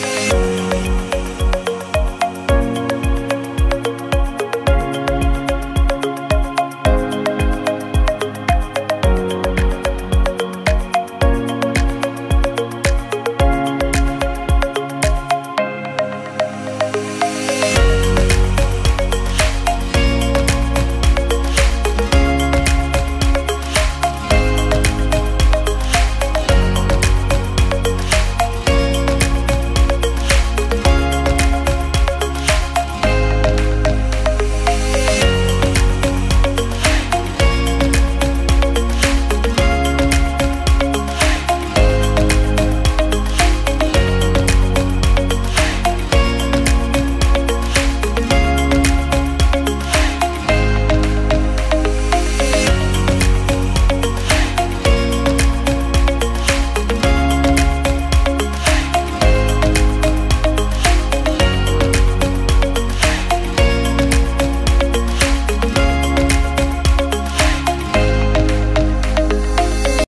Thank